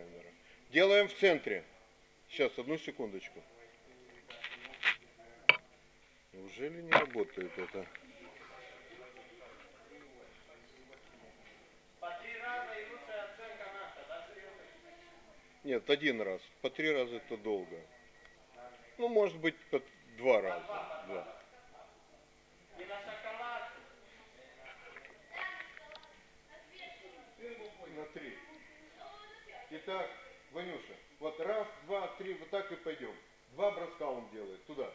камера. Делаем в центре. Сейчас, одну секундочку. Неужели не работает это? Нет, один раз. По три раза это долго. Ну, может быть, по два раза. Два. так, Ванюша, вот раз, два, три, вот так и пойдем. Два броска он делает туда.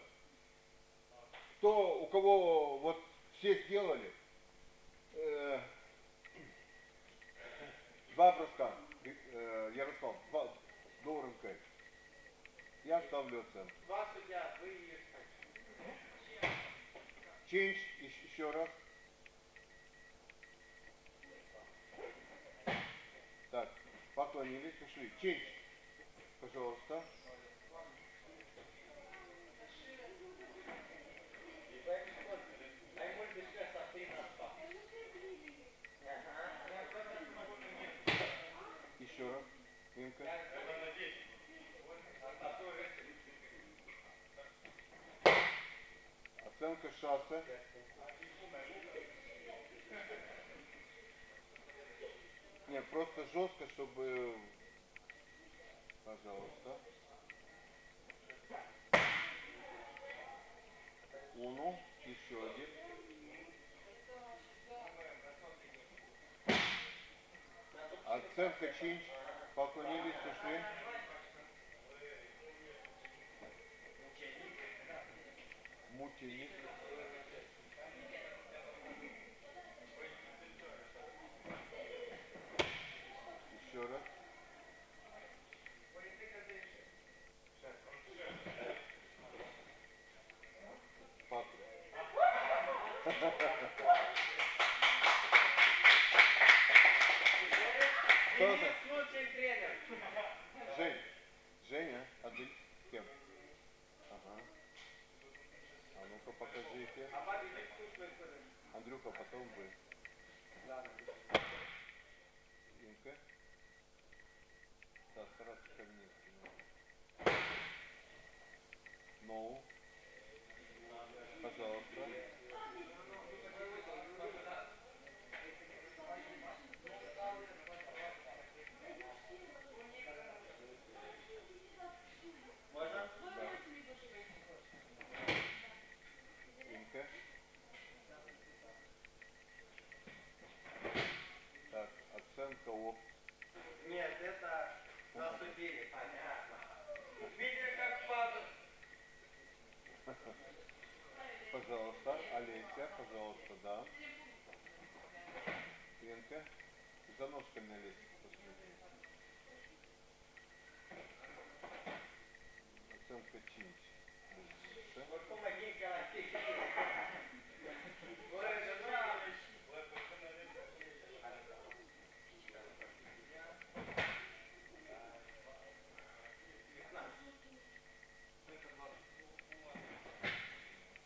Кто, у кого вот все сделали, э, два броска, э, Ярослав, два, должен сказать. Я ставлю оценку. Два судья, вы и Чинч, еще раз. поклонились, ушли. Честь, пожалуйста. Еще раз. Димка. Оценка шасса просто жестко, чтобы... Пожалуйста. Уну, еще один. Оценка чинч. Поклонились, ушли. Мученик. Еще раз. Папа. Кто это? Есть случай тренер. Жень. Женя, а ты кем? Ага. А ну-ка покажи кем. А бабе не вкусный Андрюха, потом вы. Инка. Да, стараться мне. Ну. Пожалуйста. Можно? Да. Инка. Так, оценка ОП. Нет, это засудили, понятно. Видели, как падает? Пожалуйста, Олеся, пожалуйста, да. Инка. За ножками Олеся, посмотри. Оценка чинч. Дальше. Вот помоги, карате. Вот это да.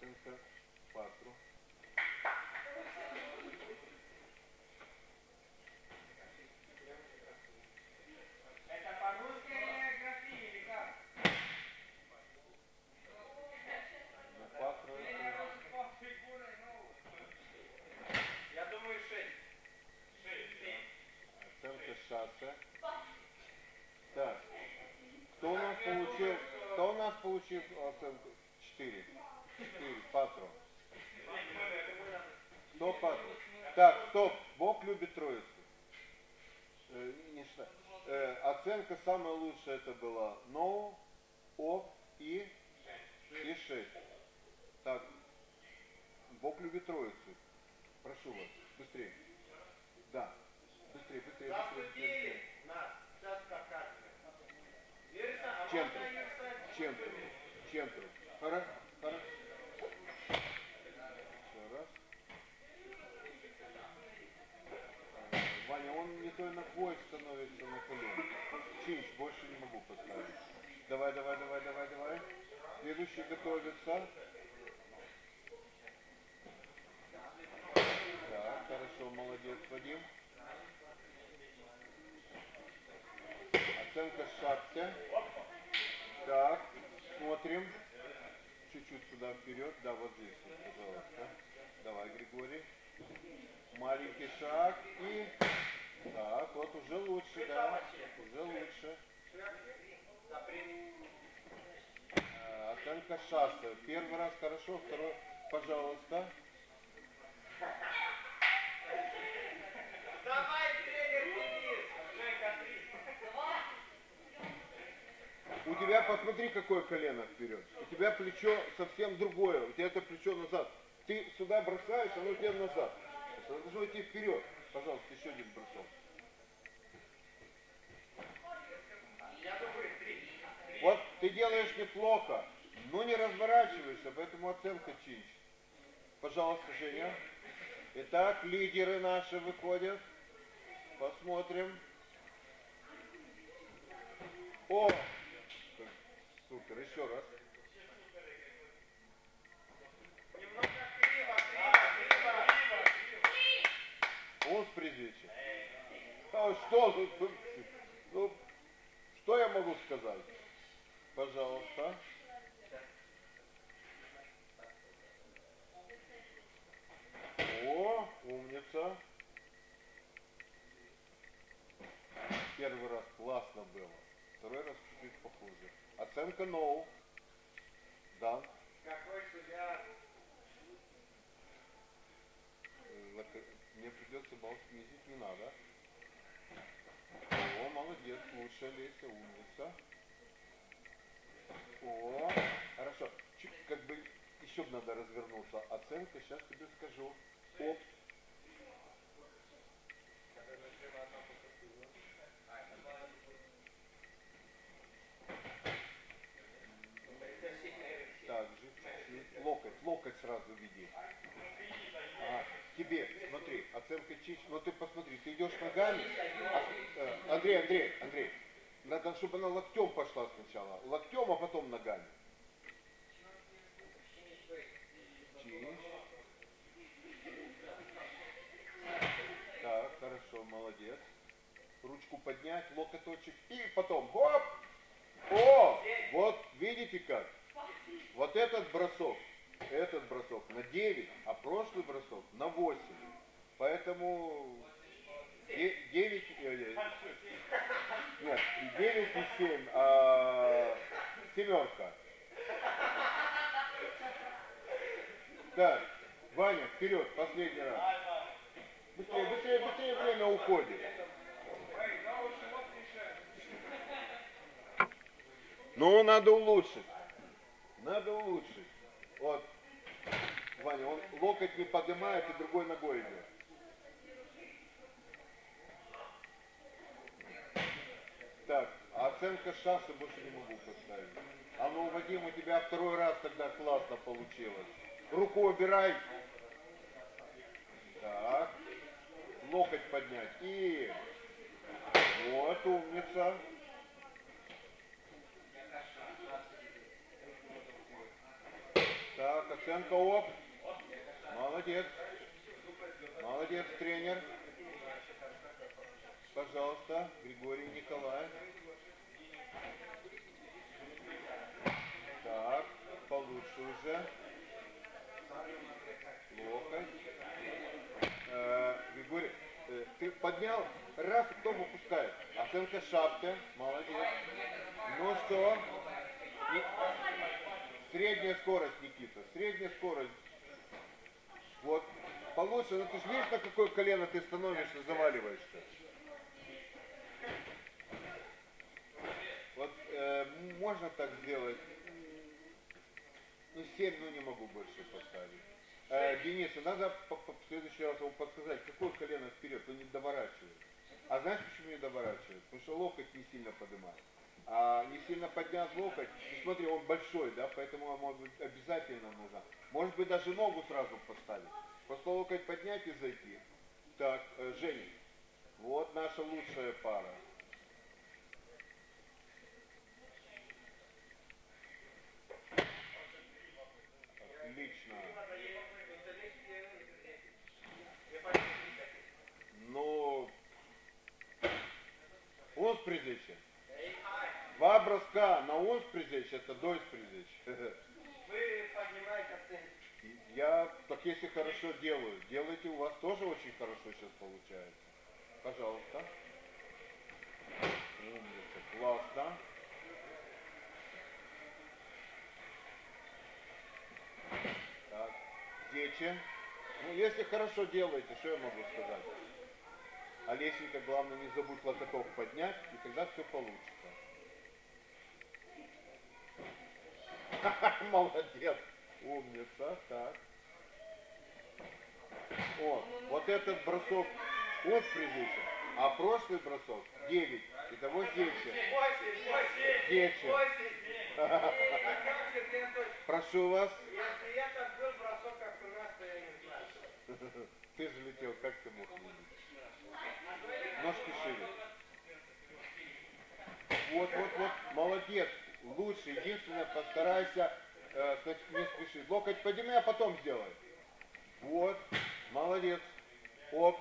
Оценка 4. Это по-русски географии или как? На 4 это Я думаю, шесть. Шесть. Семь. Шасса. Так. Кто у нас получил? Кто у нас получил оценку? 4. 4. Патрон. Кто патрон? Так, стоп. Бог любит троицу. Э, не. Э, оценка самая лучшая это была no, off и, и 6. Так, Бог любит троицу. Прошу вас, быстрее. Да, быстрее, быстрее, быстрее, быстрее. Засудили нас. Сейчас покажем. Верно? А Чем можно ты? ее встать? Чем ты? Чем ты? Хорошо, хорошо. Еще раз. Э, Ваня, он не то на хвост становится на колен. Чинч, больше не могу поставить. Давай, давай, давай, давай, давай. Следующий готовится. Так, хорошо, молодец, Вадим. Оценка шапки. Так, смотрим. Чуть-чуть сюда вперед. Да, вот здесь, пожалуйста. Давай, Григорий. Маленький шаг и... Так, вот уже лучше, да. Уже лучше. Э, Оценка шасса. Первый раз хорошо, второй, пожалуйста. Давай, тренер, сидишь. Женька, три. У тебя посмотри, какое колено вперед. У тебя плечо совсем другое. У тебя это плечо назад. Ты сюда бросаешь, оно у тебя назад. Это должно идти вперед. Пожалуйста, еще один бросок. Вот ты делаешь неплохо, но не разворачиваешься, поэтому оценка чинч. Пожалуйста, Женя. Итак, лидеры наши выходят. Посмотрим. О! Супер, еще раз. Он с призечи. А что? Ну, что я могу сказать? Пожалуйста. О, умница. Классно было. Второй раз чуть похуже. Оценка no. Да. Какой судья? Мне придется бал снизить, не надо. О, молодец, лучше Леся, умница. О, хорошо. Чуть как бы еще надо развернуться. Оценка, сейчас тебе скажу. Оп. Это сильная Россия. Так же, чуть-чуть. Локоть, сразу веди. А, тебе, смотри, оценка чище. Ну ты посмотри, ты идешь ногами. А, э, Андрей, Андрей, Андрей. Надо, чтобы она локтем пошла сначала. Локтем, а потом ногами. Так, хорошо, молодец. Ручку поднять, локоточек и потом, хоп! О, вот видите как? Вот этот бросок, этот бросок на 9, а прошлый бросок на 8. Поэтому 9, нет, не 9 и 7, а семерка. Так, Ваня, вперед, последний раз. Быстрее, быстрее, быстрее, время уходит. Ну, надо улучшить. Надо улучшить. Вот. Ваня, он локоть не поднимает и другой ногой идет. Так, а оценка шасси больше не могу поставить. А ну, Вадим, у тебя второй раз тогда классно получилось. Руку убирай. Так. Локоть поднять. И вот умница. Так, оценка оп. Молодец. Молодец, тренер. Пожалуйста, Григорий Николаев. Так, получше уже. Локоть. Э, Григорий, э, ты поднял, раз, потом выпускает. Оценка шапка, молодец. Ну что? И- Средняя скорость, Никита, средняя скорость. Вот, получше, ну ты же видишь, на какое колено ты становишься, заваливаешься. Вот э, можно так сделать. Ну, 7, ну не могу больше поставить. Э, Денису, надо по- по- в следующий раз ему подсказать, какое колено вперед, он не доворачивает. А знаешь, почему не доворачивает? Потому что локоть не сильно поднимает. А не сильно поднять локоть, ну, смотри, он большой, да, поэтому он может быть обязательно нужно. Может быть даже ногу сразу поставить. Просто локоть поднять и зайти. Так, э, Женя, вот наша лучшая пара. Отлично. Ну, он призичен. Два броска на он призичь, это дой призичь. Вы поднимаете оценку. Я, так если хорошо делаю, делайте, у вас тоже очень хорошо сейчас получается. Пожалуйста. Умница, классно. Так, дети. Ну, если хорошо делаете, что я могу сказать? А лесенька, главное, не забудь локоток поднять, и тогда все получится. Молодец, умница, так. О, вот этот бросок он призычен, а прошлый бросок 9. Итого 10. Восемь, восемь, Десять. восемь. А как же, Сергей Анатольевич, Прошу вас. если это был бросок, как у нас, то я не знаю. Ты же летел, как ты мог? Ножки шире. Вот, вот, вот, молодец. Лучше, единственное, постарайся э, не спешить. Локоть подними, а потом сделай. Вот, молодец. Оп.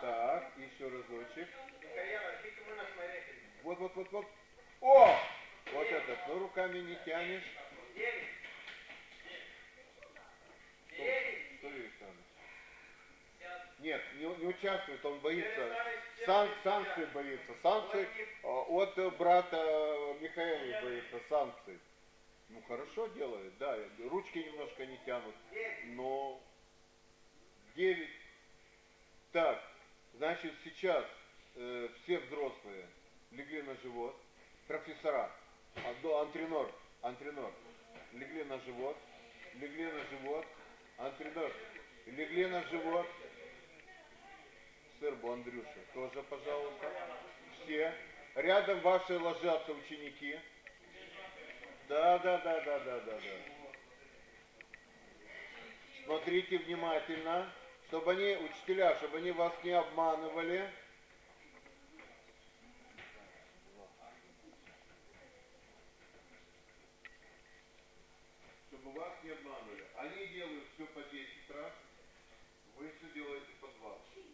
Так, еще разочек. Вот, вот, вот, вот. О! Вот этот. Ну, руками не тянешь. Нет, не, не участвует, он боится. Сан, санкции боится. Санкции а, от э, брата Михаила боится санкций. Ну хорошо делает, да. Ручки немножко не тянут. Но 9. Так, значит сейчас э, все взрослые легли на живот. Профессора, а, антренор, антренор, легли на живот, легли на живот, антренор, легли на живот. Сырбу Андрюша, тоже, пожалуйста. Все. Рядом ваши ложатся ученики. Да, да, да, да, да, да, да. Смотрите внимательно, чтобы они, учителя, чтобы они вас не обманывали. Чтобы вас не обманывали. Они делают все по 10 раз, вы все делаете по 20.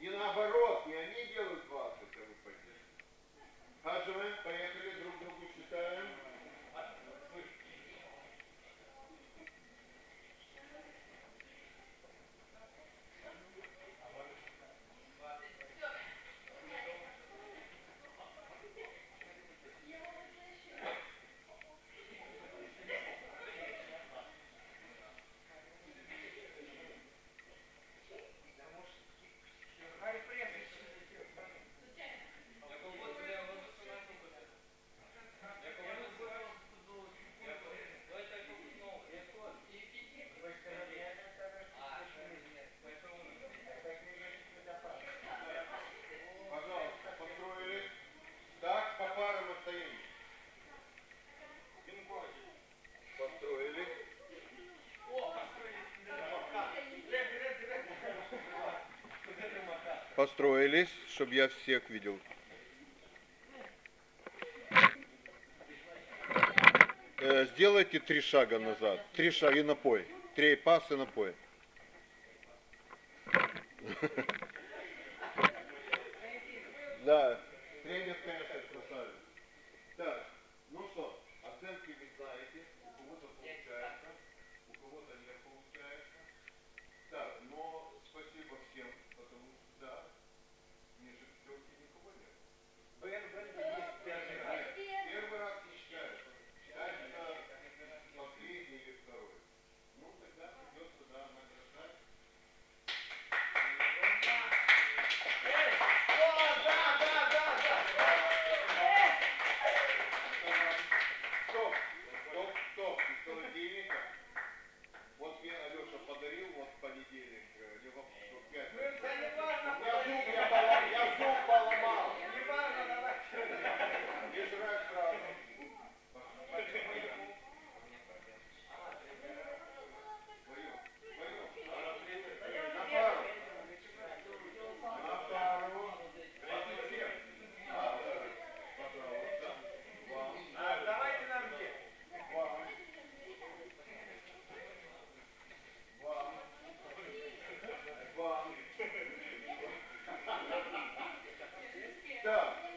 Не наоборот, не они делают 20, а вы по 10. Хаживаем, поехали, друг другу читаем. Пожалуйста, построились. Так, по парам стоим. Построились. Построились, чтобы я всех видел. Э, Сделайте три шага назад. Три шага и напой. Три пасы напой. Да, тренер, конечно, Stop.